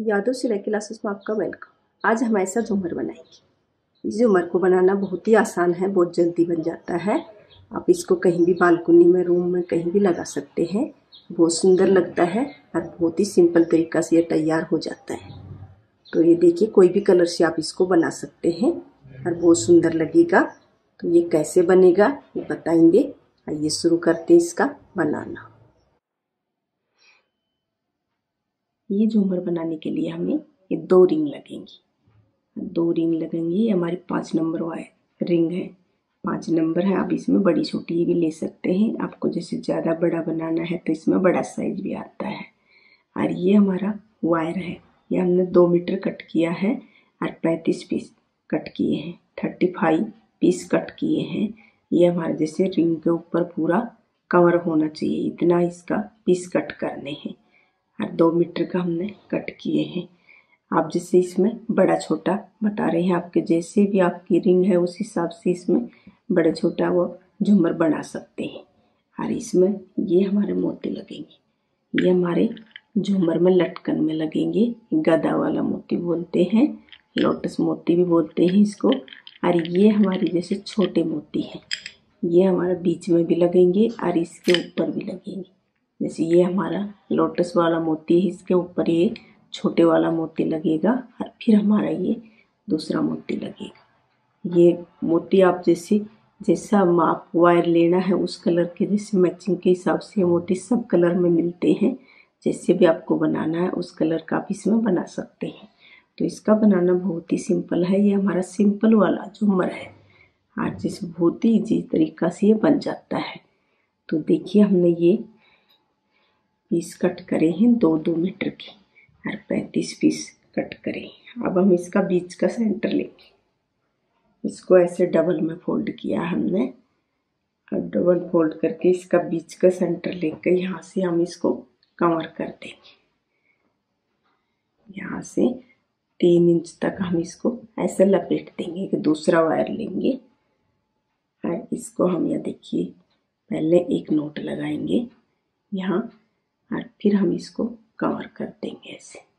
यादव सिलाई क्लासेस में आपका वेलकम आज हम ऐसा झूमर बनाएँगे। झूमर को बनाना बहुत ही आसान है, बहुत जल्दी बन जाता है। आप इसको कहीं भी बालकनी में रूम में कहीं भी लगा सकते हैं। बहुत सुंदर लगता है और बहुत ही सिंपल तरीका से ये तैयार हो जाता है। तो ये देखिए, कोई भी कलर से आप इसको बना सकते हैं और बहुत सुंदर लगेगा। तो ये कैसे बनेगा, ये बताएँगे। आइए शुरू करते हैं इसका बनाना। ये झूमर बनाने के लिए हमें ये दो रिंग लगेंगी। दो रिंग लगेंगी, ये हमारी पाँच नंबर वाले रिंग है। पाँच नंबर है, आप इसमें बड़ी छोटी भी ले सकते हैं। आपको जैसे ज़्यादा बड़ा बनाना है तो इसमें बड़ा साइज़ भी आता है। और ये हमारा वायर है। ये हमने दो मीटर कट किया है और पैंतीस पीस कट किए हैं। थर्टी फाइव पीस कट किए हैं। ये हमारे जैसे रिंग के ऊपर पूरा कवर होना चाहिए। इतना इसका पीस कट करने हैं। और दो मीटर का हमने कट किए हैं। आप जैसे इसमें बड़ा छोटा बता रहे हैं, आपके जैसे भी आपकी रिंग है, उस हिसाब से इसमें बड़ा छोटा वो झूमर बना सकते हैं। और इसमें ये हमारे मोती लगेंगे। ये हमारे झूमर में लटकन में लगेंगे। गदा वाला मोती बोलते हैं, लोटस मोती भी बोलते हैं इसको। और ये हमारे जैसे छोटे मोती हैं। ये हमारे बीच में भी लगेंगे और इसके ऊपर भी लगेंगे। जैसे ये हमारा लोटस वाला मोती है, इसके ऊपर ये छोटे वाला मोती लगेगा और फिर हमारा ये दूसरा मोती लगेगा। ये मोती आप जैसे, जैसा माप वायर लेना है, उस कलर के जैसे मैचिंग के हिसाब से मोती सब कलर में मिलते हैं। जैसे भी आपको बनाना है, उस कलर का आप इसमें बना सकते हैं। तो इसका बनाना बहुत ही सिंपल है। ये हमारा सिंपल वाला झूमर है, आज जैसे बहुत ही ईजी तरीका से ये बन जाता है। तो देखिए हमने ये पीस कट करे हैं, दो दो मीटर की। और पैंतीस पीस कट करें अब हम इसका बीच का सेंटर लेंगे। इसको ऐसे डबल में फोल्ड किया हमने। और डबल फोल्ड करके इसका बीच का सेंटर लेकर यहाँ से हम इसको कवर कर देंगे। यहाँ से तीन इंच तक हम इसको ऐसे लपेट देंगे कि दूसरा वायर लेंगे। और इसको हम यह देखिए, पहले एक नोट लगाएँगे। यहाँ और फिर हम इसको कवर कर देंगे ऐसे।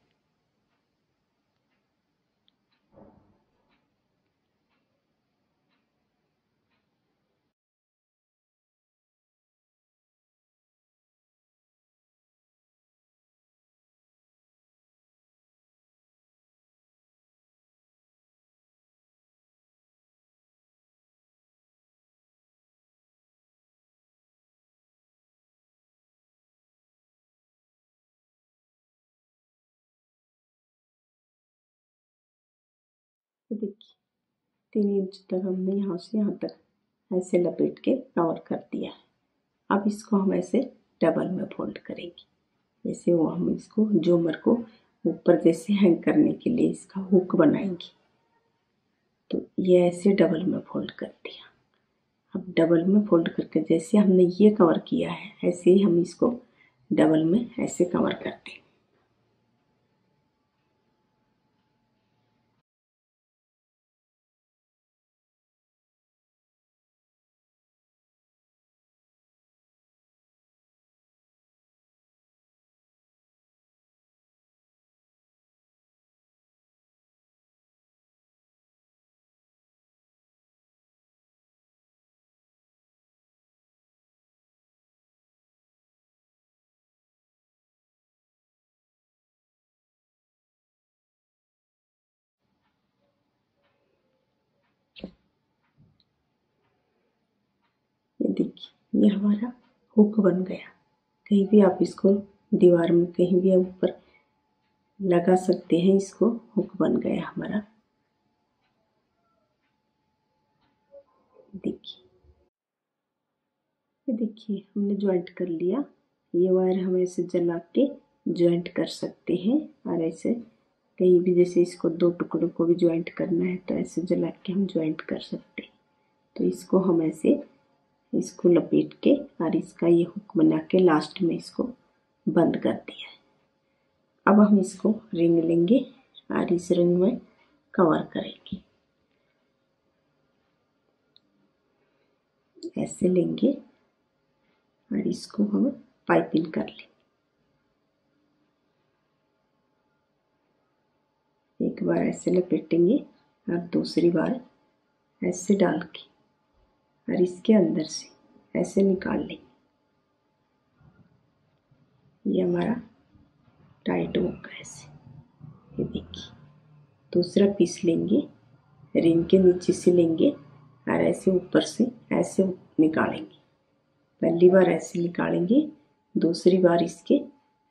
देखिए तीन इंच तक हमने यहाँ से यहाँ तक ऐसे लपेट के कवर कर दिया है। अब इसको हम ऐसे डबल में फोल्ड करेंगे। जैसे वो हम इसको, जोमर को ऊपर जैसे हैंग करने के लिए इसका हुक बनाएँगे। तो ये ऐसे डबल में फोल्ड कर दिया। अब डबल में फोल्ड करके जैसे हमने ये कवर किया है, ऐसे ही हम इसको डबल में ऐसे कवर कर देंगे। ये हमारा हुक बन गया। कहीं भी आप इसको दीवार में कहीं भी ऊपर लगा सकते हैं, इसको हुक बन गया हमारा। देखिए। ये देखिए, हमने ज्वाइंट कर लिया। ये वायर हम ऐसे जला के ज्वाइंट कर सकते हैं और ऐसे कहीं भी जैसे इसको दो टुकड़ों को भी ज्वाइंट करना है तो ऐसे जला के हम ज्वाइंट कर सकते हैं। तो इसको हम ऐसे इसको लपेट के और इसका ये हुक बना के लास्ट में इसको बंद कर दिया है। अब हम इसको रिंग लेंगे और इस रिंग में कवर करेंगे। ऐसे लेंगे और इसको हम पाइपिंग कर लेंगे एक बार ऐसे लपेटेंगे और दूसरी बार ऐसे डाल के। और इसके अंदर से, ऐसे निकाल लेंगे ये हमारा टाइट होगा ऐसे। ये देखिए, दूसरा पीस लेंगे रिंग के नीचे से लेंगे, और ऐसे ऊपर से, ऐसे निकालेंगे। पहली बार ऐसे निकालेंगे, दूसरी बार इसके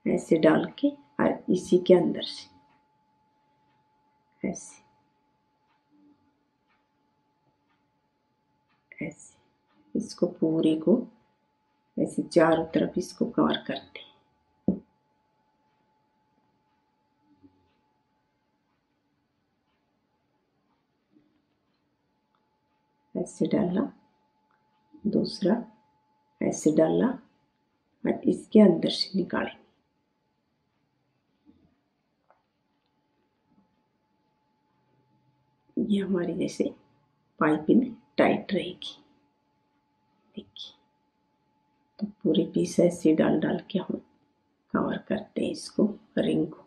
ऐसे डाल के, और इसी के अंदर से। ऐसे। ऐसे। इसको पूरे को ऐसे चारों तरफ़ इसको कवर करते हैं। ऐसे डाला दूसरा ऐसे डाला और इसके अंदर से निकालेंगे ये हमारी जैसे पाइपिंग टाइट रहेगी। देखिए तो पूरी पीस ऐसे डाल डाल के हम कवर करते हैं इसको रिंग को।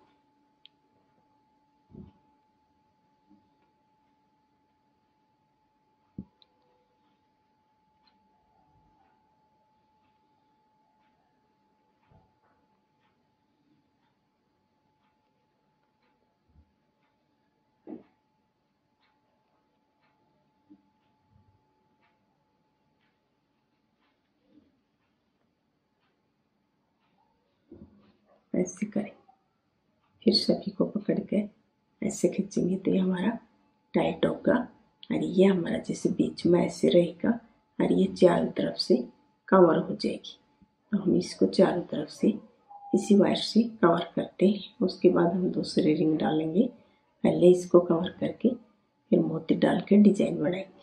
ऐसे करें। फिर सभी को पकड़ के ऐसे खींचेंगे तो ये हमारा टाइट होगा और ये हमारा जैसे बीच में ऐसे रहेगा और ये चारों तरफ़ से कवर हो जाएगी। तो हम इसको चारों तरफ़ से इसी वायर से कवर करते हैं। उसके बाद हम दूसरे रिंग डालेंगे। पहले इसको कवर करके फिर मोती डाल के डिज़ाइन बनाएँगे।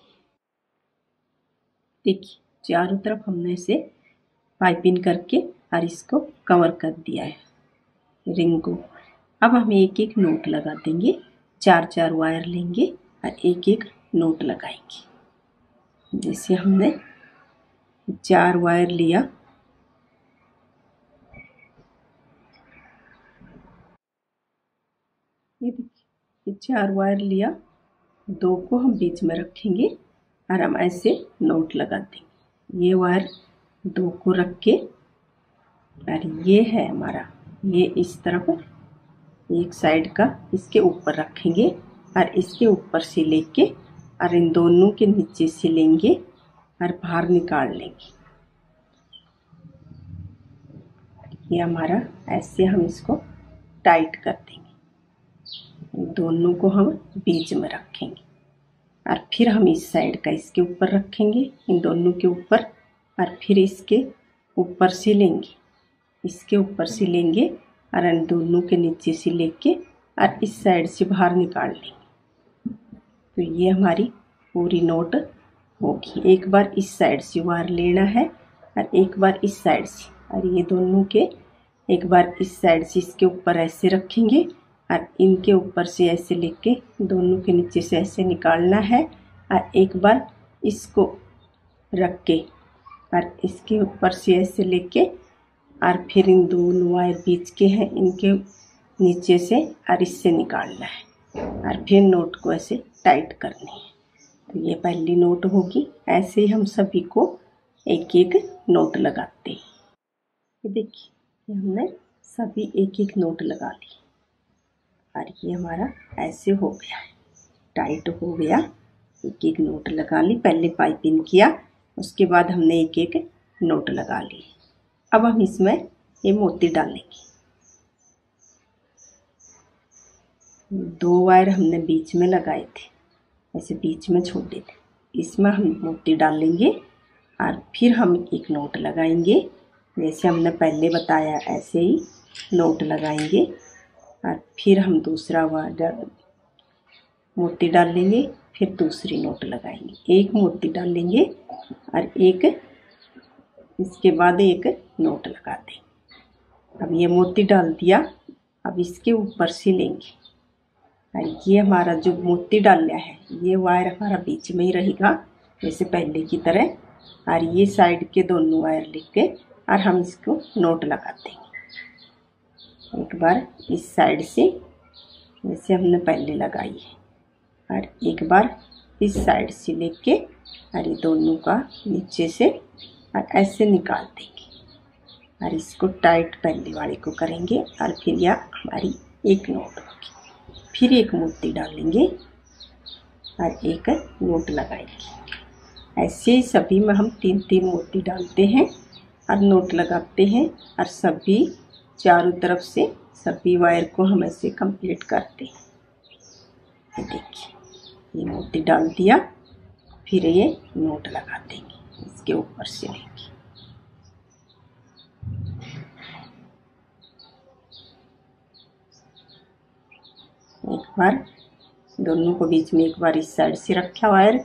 देखिए, चारों तरफ़ हमने इसे पाइपिंग करके और इसको कवर कर दिया है। रिंग। अब हम एक एक नोट लगा देंगे। चार चार वायर लेंगे और एक एक नोट लगाएँगे। जैसे हमने चार वायर लिया। ये देखिए चार वायर लिया। दो को हम बीच में रखेंगे और हम ऐसे नोट लगा देंगे। ये वायर दो को रख के और ये है हमारा ये इस तरफ़, एक साइड का, इसके ऊपर रखेंगे और इसके ऊपर से लेके, और इन दोनों के नीचे से लेंगे और बाहर निकाल लेंगे। ये हमारा, ऐसे हम इसको टाइट कर देंगे। दोनों को हम बीच में रखेंगे। और फिर हम इस साइड का इसके ऊपर रखेंगे, इन दोनों के ऊपर, और फिर इसके ऊपर से लेंगे। इसके ऊपर से लेंगे और इन दोनों के नीचे से लेके और इस साइड से बाहर निकाल लेंगे। तो ये हमारी पूरी नोट होगी। एक बार इस साइड से बाहर लेना है और एक बार इस साइड से। और ये दोनों के एक बार इस साइड से इसके ऊपर ऐसे रखेंगे और इनके ऊपर से ऐसे लेके दोनों के नीचे से ऐसे निकालना है और एक बार इसको रख के और इसके ऊपर से ऐसे लेके और फिर इन दोनों वायर बीच के हैं, इनके नीचे से और इससे निकालना है। और फिर नोट को ऐसे टाइट करनी है। तो ये पहली नोट होगी। ऐसे ही हम सभी को एक एक नोट लगाते हैं। ये देखिए हमने सभी एक एक नोट लगा ली। और ये हमारा ऐसे हो गया है। टाइट हो गया। एक एक नोट लगा ली। पहले पाइपिंग किया, उसके बाद हमने एक एक नोट लगा ली। अब हम इसमें ये मोती डालेंगे। दो वायर हमने बीच में लगाए थे, ऐसे बीच में छोड़े थे। इसमें हम मोती डाल लेंगे और फिर हम एक नोट लगाएँगे। जैसे हमने पहले बताया, ऐसे ही नोट लगाएँगे और फिर हम दूसरा वायर मोती डाल लेंगे फिर दूसरी नोट लगाएँगे। एक मोती डाल लेंगे और एक इसके बाद एक नोट लगा दें। अब ये मोती डाल दिया। अब इसके ऊपर से लेंगे और ये हमारा जो मोती डाल लिया है, ये वायर हमारा बीच में ही रहेगा, जैसे पहले की तरह। और ये साइड के दोनों वायर लिख के और हम इसको नोट लगा देंगे। एक बार इस साइड से, जैसे हमने पहले लगाई है। और एक बार इस साइड से लेके, और ये दोनों का नीचे से और ऐसे निकाल देंगे। और इसको टाइट पहले वाले को करेंगे और फिर यह हमारी एक नोट होगी। फिर एक मोती डालेंगे और एक नोट लगाएँगे। ऐसे ही सभी में हम तीन तीन मोती डालते हैं और नोट लगाते हैं और सभी चारों तरफ़ से सभी वायर को हम ऐसे कंप्लीट करते हैं। देखिए, ये मोती डाल दिया, फिर ये नोट लगा देंगे। इसके ऊपर से लेंगे। एक बार दोनों को बीच में एक बार इस साइड से रखा वायर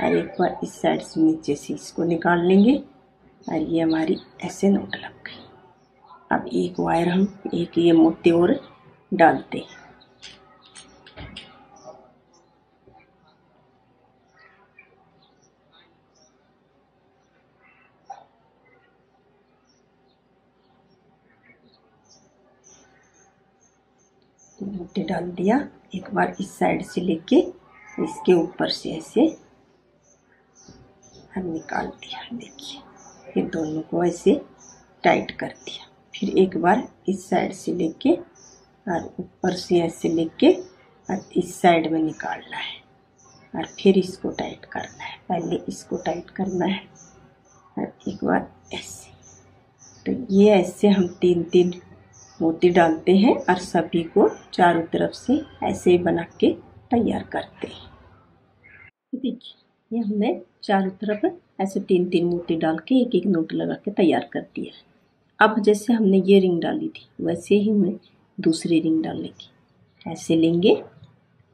और एक बार इस साइड से नीचे से इसको निकाल लेंगे और ये हमारी ऐसे नोट लग गई। अब एक वायर हम, एक ये मोती और डालते हैं। मोटे डाल दिया, एक बार इस साइड से लेके इसके ऊपर से ऐसे हम निकाल दिया। देखिए फिर दोनों को ऐसे टाइट कर दिया। फिर एक बार इस साइड से लेके और ऊपर से ऐसे लेके और इस साइड में निकालना है और फिर इसको टाइट करना है। पहले इसको टाइट करना है और एक बार ऐसे। तो ये ऐसे हम तीन तीन मोती डालते हैं और सभी को चारों तरफ़ से ऐसे बना के तैयार करते हैं। देखिए, ये हमने चारों तरफ़ ऐसे तीन तीन मोती डाल के एक एक नोट लगा के तैयार कर दिया है। अब जैसे हमने ये रिंग डाली थी, वैसे ही हमें दूसरी रिंग डालेंगे ऐसे लेंगे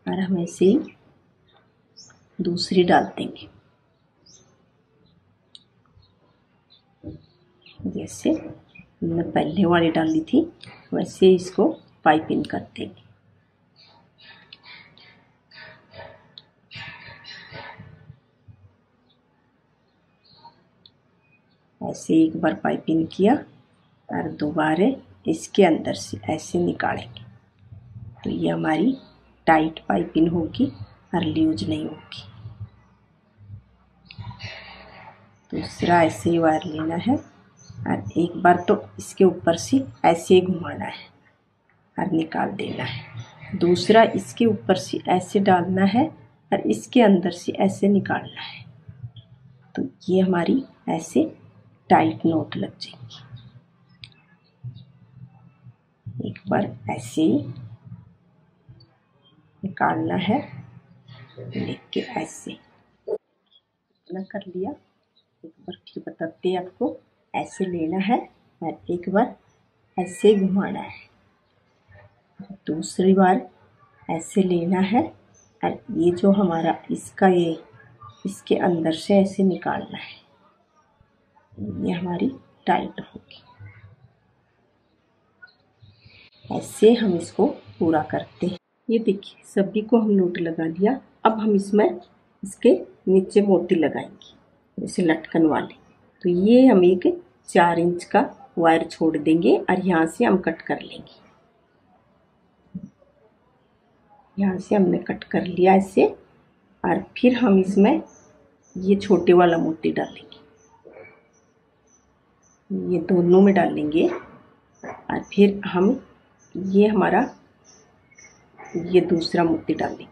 और हम ऐसे ही दूसरी डाल देंगे। जैसे हमने पहले वाली डाली थी, वैसे इसको पाइपिंग कर देंगे ऐसे एक बार पाइपिंग किया और दोबारा इसके अंदर से ऐसे निकालेंगे। तो ये हमारी टाइट पाइपिंग होगी और लूज नहीं होगी। दूसरा ऐसे ही वायर लेना है। और एक बार तो इसके ऊपर से ऐसे घुमाना है और निकाल देना है। दूसरा, इसके ऊपर से ऐसे डालना है और इसके अंदर से ऐसे निकालना है। तो ये हमारी ऐसे टाइट नोट लग जाएँगी। एक बार ऐसे निकालना है। लिख के ऐसे। इतना कर लिया। एक बार फिर बताते हैं आपको। ऐसे लेना है और एक बार ऐसे घुमाना है। दूसरी बार ऐसे लेना है और ये जो हमारा इसका ये, इसके अंदर से ऐसे निकालना है। ये हमारी टाइट होगी। ऐसे हम इसको पूरा करते हैं। ये देखिए सभी को हम नोट लगा लिया अब हम इसमें इसके नीचे मोती लगाएँगे, जैसे लटकन वाले। तो ये हम एक चार इंच का वायर छोड़ देंगे और यहाँ से हम कट कर लेंगे। यहाँ से हमने कट कर लिया इसे और फिर हम इसमें ये छोटे वाला मोती डालेंगे। ये दोनों में डालेंगे और फिर हम ये हमारा ये दूसरा मोती डालेंगे।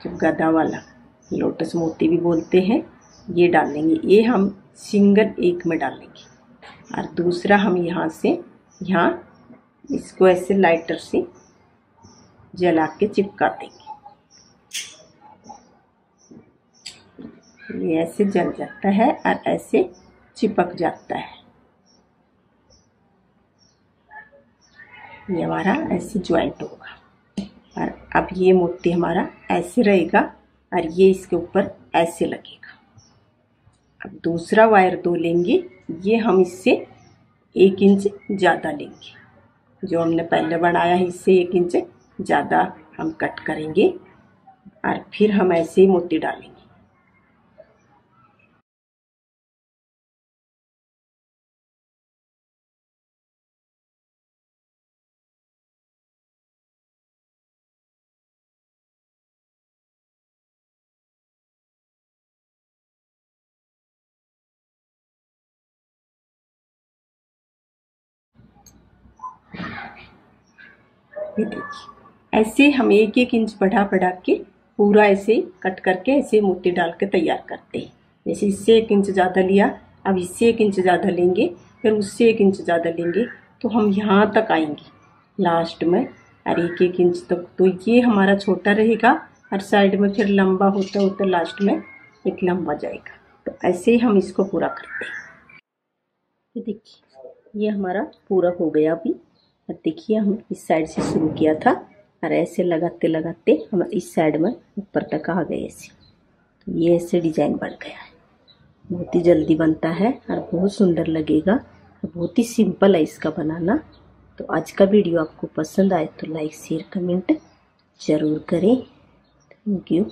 जो गदा वाला लोटस मोती भी बोलते हैं, ये डालेंगे। ये हम सिंगल एक में डालेंगे और दूसरा हम यहाँ से, यहाँ इसको ऐसे लाइटर से जला के चिपका देंगे। ये ऐसे जल जाता है और ऐसे चिपक जाता है। ये हमारा ऐसे ज्वाइंट होगा। और अब ये मोती हमारा ऐसे रहेगा और ये इसके ऊपर ऐसे लगेगा। अब दूसरा वायर दो लेंगे, ये हम इससे एक इंच ज़्यादा लेंगे। जो हमने पहले बनाया है, इससे एक इंच ज़्यादा हम कट करेंगे। और फिर हम ऐसे ही मोती डालेंगे। देखिए ऐसे हम एक एक इंच बढ़ा बढ़ा के पूरा ऐसे कट करके ऐसे मोती डाल के तैयार करते हैं। जैसे इससे एक इंच ज़्यादा लिया, अब इससे एक इंच ज़्यादा लेंगे, फिर उससे एक इंच ज़्यादा लेंगे तो हम यहाँ तक आएँगे। लास्ट में, और एक एक इंच तक। तो ये हमारा छोटा रहेगा, और साइड में फिर लंबा होता होता लास्ट में एक लंबा जाएगा। तो ऐसे ही हम इसको पूरा करते हैं। ये देखिए, ये हमारा पूरा हो गया अभी। और देखिए, हम इस साइड से शुरू किया था और ऐसे लगाते लगाते हम इस साइड में ऊपर तक आ गए ऐसे। तो ये ऐसे डिज़ाइन बन गया है। बहुत ही जल्दी बनता है और बहुत सुंदर लगेगा। बहुत ही सिंपल है इसका बनाना। तो आज का वीडियो आपको पसंद आए तो लाइक शेयर कमेंट ज़रूर करें। Thank you